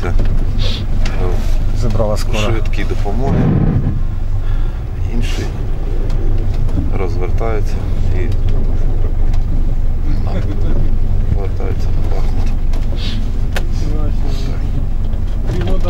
знаходиться Забрала скоро. допомоги. Інший розвертається.